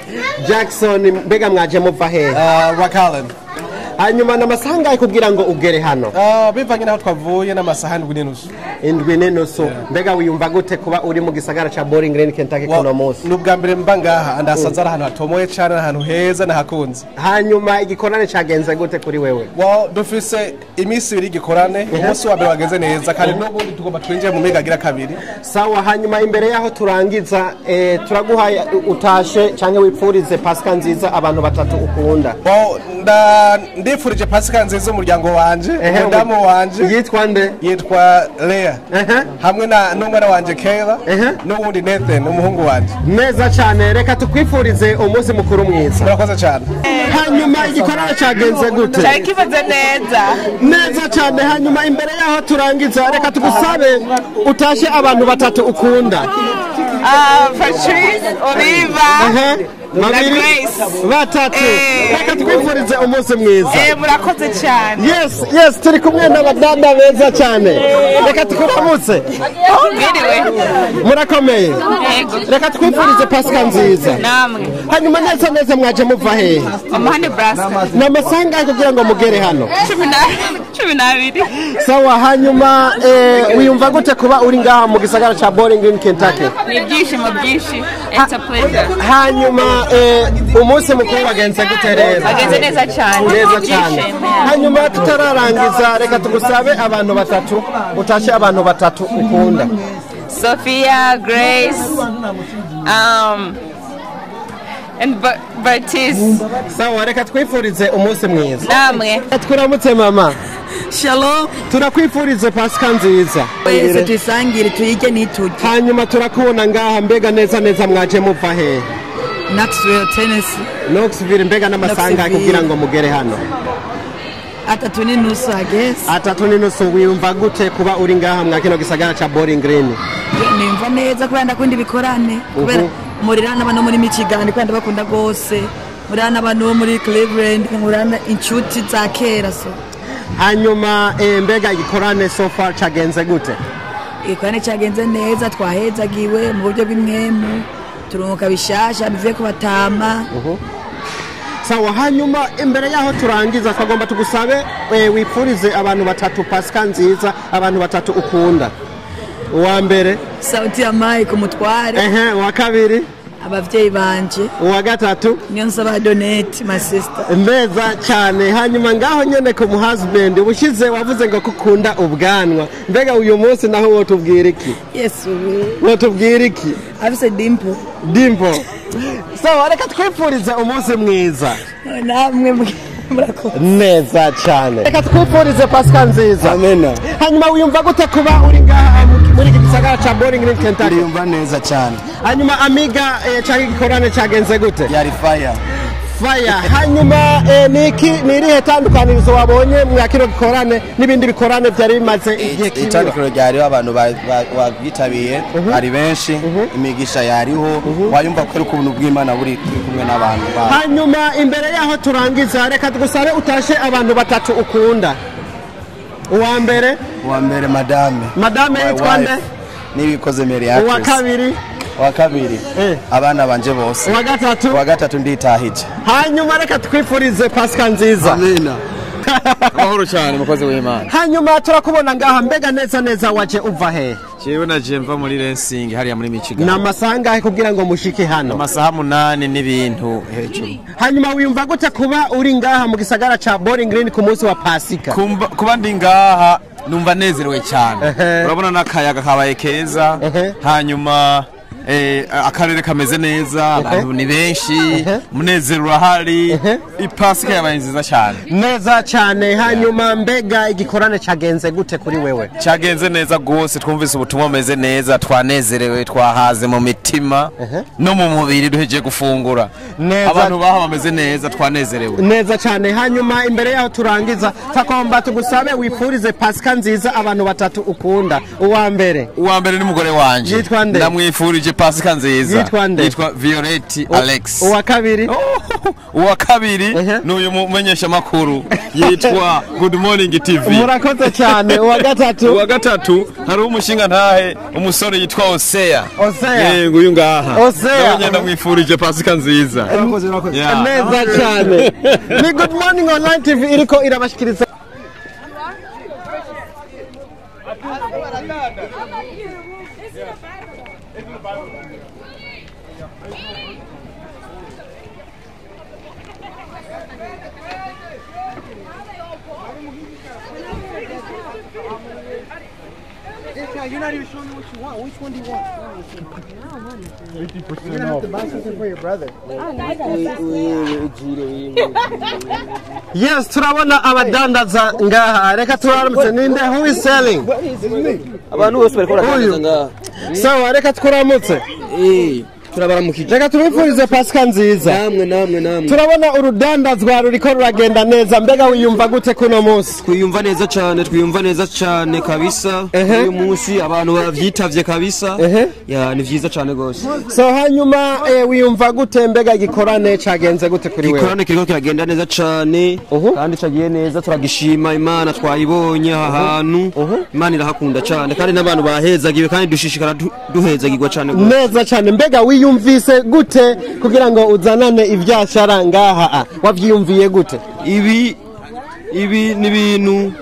jackson mbega mwaje muva hehe Uh, Rock Island. Hanyuma ni amasaha angahe kugira ngo ugere hano. Uh, bivanye n'aho twavuye n'amasaha ndwi n'inusu. Indwi n'inusu. Mbega wiyumva gute kuba uri mu gisagara ca Bowling Green Kentucky kuno munsi? ni ubwa mbere mba ngaha. Ndasanze ari ahantu hatomoye cyane ahantu heza nahakunze. Hanyuma igikorane cagenze gute kuri wewe? Dufise iminsi ibiri y'igikorane umunsi wa mbere wagenze neza kandi n'ubundi tugomba twinjire mu mega agira kabiri. Sawa hanyuma imbere yaho turangiza eh, turaguhaye utashe cyangwa wipfurize pasika nziza abantu batatu ukunda. Ndifurije pasika nziza umuryango wanje Ehe, umudamu wanje. yitwa nde? Yitwa Lea. Hamwe na n'umwana wanje Kayla. N'uwundi Nathan umuhungu wanje. Neza cyane. Reka tukwifurize umunsi mukuru mwiza. Murakoze cyane. Hanyuma igikorane cyagenze gute? Cyari kimaze neza. neza cyane. Hanyuma imbere yaho turangiza reka tugusabe utashe abantu batatu ukunda. Uh, Patrice, Oliva, babiri Grace. batatu Eh. reka twifurize umunsi mwiza Eh, murakoze cyane. yes yes turi kumwe n'abadada beza cyane reka tukuramutse murakomeye reka twifurize pasika nziza. Hanyuma neza neza mwaje muva hehe ni amasaha angahe kugira ngo mugere hano. Cumi na cumi n'abiri. Sawa hanyuma eh, wiyumva gute kuba uri ngaha mu gisagara Bowling Green Kentucky? Ni ibyishimo byinshi. Hanyuma eh, umunsi mukuru wagenze gute rero Wagenze neza cyane. neza cyane. Hanyuma tutararangiza. Reka tugusabe abantu batatu. Utashe abantu batatu ukunda. Sophia grace and Ba- Baptiste sawa reka twifurize umunsi mwiza. Namwe. Turamutse mama. Shalom. Turakwifurize pasika nziza. Twese tuyisangire tuyige nituge hanyuma turakubona ngaha mbega neza neza mwaje muva hehe Knoxville Tennessee. Knoxville mbega Knoxville. kugira ngo mugere hano. Atatu n'inusu agesi atatu n'inusu wiyumva gute kuba uri ngaha mwa kino gisagara ca Bowling Green? Nimva neza kubera ndakunda ibikorane. Kubera murira n'abantu muri Michigan kubera ndabakunda rwose murira n'abantu bo muri Cleveland na inshuti za kera so. Hanyuma eh, mbega igikorane so far cagenze gute? Igikorane cyagenze neza twahezagiwe mu buryo bw'imwemu. Turunguka bishasha bivuye ku batama. Sawa hanyuma imbere yaho turangiza twagomba tugusabe eh, wipfurize abantu batatu pasika nziza abantu batatu ukunda. Uwa mbere. Sauti ya mike umutware ehe uwa kabiri. Abavyeyi banje. Uwa gatatu. Niyo nsaba donate my sister. Neza cyane. Hanyuma ngaho nyene ku muhusband ubushize wavuze ngo kukunda ubwanwa. Mbega uyu munsi naho wotubwira iki? Yesu wotubwira iki? Afise dimpo dimpo sawa reka twifurize umunsi mwiza. Namwe murakoze neza cyane reka twifurize pasika nziza. Amena hanyuma wiyumva gute kuba uri ngaha mu- muri iki gisagara ca Bowling Green Kentucky? Ndiyumva neza cyane hanyuma amiga eh, cyangwa igikorane cyagenze gute? Yari fire. Faya hanyuma eh, ni irihe tandukanirizo wabonye mwa kino gikorane n'ibindi bikorane byari bimaze igihe kibiba itandukiro ryariho abantu ba- ba- babyitabiriye ari benshi imigisha yariho wayumva ko ari ukuntu bw'imana buri kumwe n'abantu ba- hanyuma imbere yaho turangiza reka tugusabe utashe abantu batatu ukunda. Uwa mbere? Uwa mbere madame. Madame yitwa nde? n'ibikoze meri uwa kabiri? Uwa kabiri? Abana banje bose. Uwa gatatu? Uwa gatatu nditahije. Hanyuma reka twifurize pasika nziza. Amina. Amahoro cyane umukozi w'imana. Hanyuma turakubona ngaha mbega neza neza waje uva hehe jewe naje mva muri rensing hariya muri michigan. Ni amasaha angahe kugira ngo mushike hano? Amasaha munani n'ibintu hejuru. Hanyuma wiyumva gute kuba uri ngaha mu gisagara ca Bowling Green ku munsi wa pasika? Kumba- kuba ndi ngaha numva nezerewe cyane. Urabona n'akayaga kabaye keza. Hanyuma eh, akarere kameze neza abantu ni benshi umunezero urahari ipasika yabaye nziza cyane. Neza cyane hanyuma mbega igikorane cyagenze gute kuri wewe? Cyagenze neza rwose twumvise ubutumwa bumeze neza twanezerewe twahaze mu mitima no mu mubiri duhejeje gufungura. Abantu baha bameze neza twanezerewe. Neza cyane hanyuma imbere yaho turangiza twakomba tugusabe wifurize pasika nziza abantu batatu ukunda. Uwa mbere. Uwa mbere ni umugore wanje. Yitwa ndamwifurije pasika nziza. Yitwa nde? yitwa violette alex. uwa kabiri? Uwa kabiri? Ni uyu mumenyeshamakuru yitwa good morning tv murakoze cyane. Uwa gatatu? Uwa gatatu hariho umushinga ntahe umusore yitwa osea. Osea. yego uyu ngaha. Osea. nawe nyine ndamwifurije pasika nziza. Yeah. neza cyane. Ni good morning online tv iriko irabashikiriza. Thank. You're not even showing me what you want. Which one do you want? You're gonna have to buy something for your brother. Yes, turabona abadandaza ngaha. Reka turamutse ninde who is selling? abantu bose bariko baraganiriza Uyu. ngaha Sawa, reka turamutse. Eh, turabaramukije Reka tubifurize pasika nziza. namwe namwe namwe. Turabona urudandazwa ruriko ruragenda neza. Mbega wiyumva gute kuno munsi? twiyumva neza cyane twiyumva neza cyane kabisa. Uyu munsi abantu bavyitavye kabisa. Ya ni vyiza cyane gose So hanyuma eh, wiyumva gute? Mbega igikorane cagenze gute kuri wewe? ikorane kiriko kiragenda neza cyane. Kandi cagiye neza turagishima. Imana twayibonye aha hantu. Imana irahakunda cyane. Kandi n'abantu bahezagiwe kandi dushishikara du- duhezagirwa cyane neza cyane. Mbega wiyumvise gute kugira ngo uzanane ibyashara ngaha? Ah, wavyiyumviye gute? Ibi ibi ni ibintu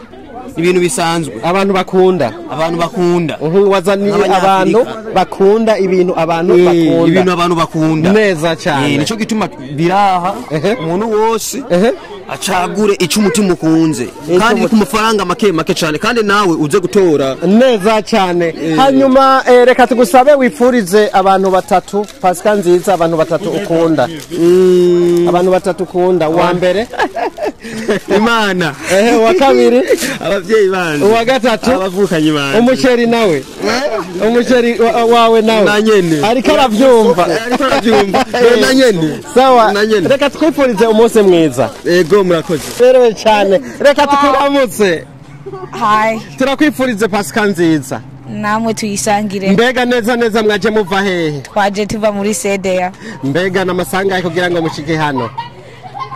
ibintu bisanzwe. Abantu bakunda. Abantu bakunda. Wazaniye abantu bakunda ibintu abantu Eh, bakunda. ibintu abantu bakunda. Neza cyane Eh, nico gituma biraha umuntu wose acagure ico umutima ukunze. Kandi ku mafaranga make make cyane. Kandi nawe uze gutora. Neza cyane. Hanyuma eh, reka tugusabe wifurize abantu batatu. Pasika nziza abantu batatu ukunda. Abantu batatu ukunda. Uwa mbere? Imana. Uwa kabiri? Abavyeyi banje. Uwa gatatu? Abavukanyi banje. Umuceri nawe. Umuceri wa- wawe nawe. Ariko aravyumva ariko aravyumva. Eh, Na nyene. sawa. Reka twifurize umunsi mwiza. Ego murakoze. Berewe cyane. Reka tukuramutse. Hi, turakwifurize pasika nziza. Namwe tuyisangire. mbega neza neza mwaje muva hehe. Twaje tuva muri Sedeya. mbega n'amasangahe kugira ngo mushike hano.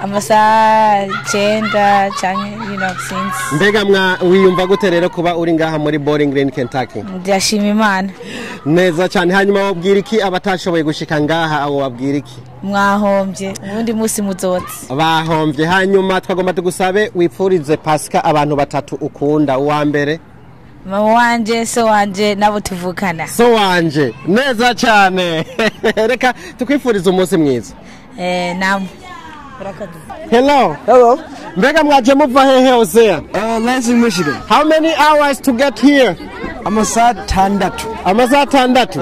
Amasaha icyenda know since. mbega wiyumva gute rero kuba uri ngaha muri Bowling Green Kentucky Ndashima Imana. neza cyane hanyuma wabwira iki abatashoboye gushika ngaha abo wabwira iki Mwahombye. Ubundi munsi muzotse. bahombye hanyuma twagomba tugusabe wipfurize pasika abantu batatu ukunda uwa mbere Mama wanje, so wanje nabo tuvukana. so wanje neza cyane reka tukwifurize umunsi mwiza Eh, namwe. Hello. Hello. Mbega mwaje muva hehe hosea uh, Lansing Michigan. How many hours to get here? Amasaha atandatu amasaha atandatu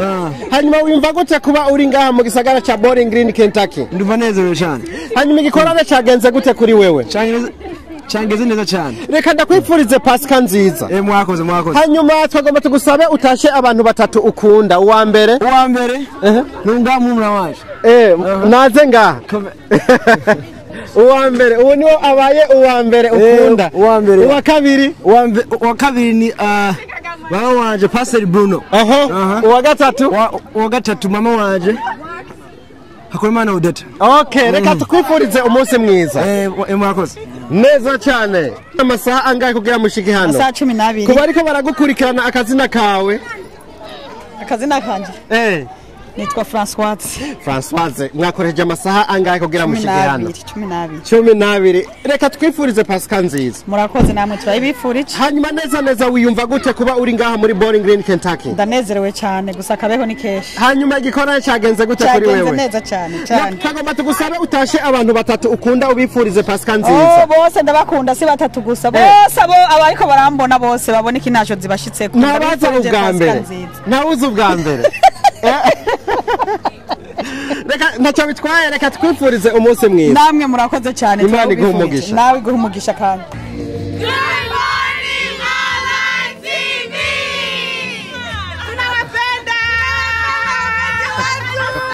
hanyuma wumva gute kuba uri ngaha mu gisagara cya Bowling Green Kentucky? Ndumva nezerewe cyane hanyuma igikorane cagenze gute kuri wewe cyangeze neza cyane. Reka ndakwifurize pasika nziza. Eh mwakoze mwakoze. Hanyuma twagomba tugusabe utashe abantu batatu ukunda. Uwa mbere? Uwa mbere? Nunga murumuna waje eh naze ngaha uwa mbere. Uwo niwo abaye uwa mbere ukunda. uwa mbere. Uwa kabiri? Uwa kabiri ni mama wanje Pastor Bruno. Aha. Uwa gatatu? Uwa gatatu mama wanje. Hakorimana Odeta okay reka tukwifurize umunsi mwiza. Eh mwakoze. Neza cyane amasaha angahe kugira mushike hano? Amasaha cumi n'abiri. kuba ariko baragukurikirana akazina kawe. Akazina kanje. Eh. Nitwa Françoise. Françoise mwakoresheje amasaha angahe kugira cumi mushike hano? N'abiri cumi n'abiri. Cumi n'abiri. Reka twifurize pasika nziza. Murakoze namwe turabibifurije hanyuma neza neza wiyumva gute kuba uri ngaha muri Bowling Green Kentucky? Ndanezerewe cyane gusa akabeho ni kenshi hanyuma igikorane cyagenze gute kuri cyagenze wewe? neza cyane cyane. Twagomba tugusabe utashe abantu batatu ukunda ubifurize pasika Oh, nziza bose ndabakunda si batatu gusa. Bose abo abariko barambona bose babona iki ntacyo zibashitseko Ndabifurije ubwa mbere. Ntawuzi ubwa mbere. ntacyo bitwaye reka twifurize umunsi mwiza namwe murakoze cyane Imana iguhe turabifurije. umugisha. nawe iguhe umugisha kandi!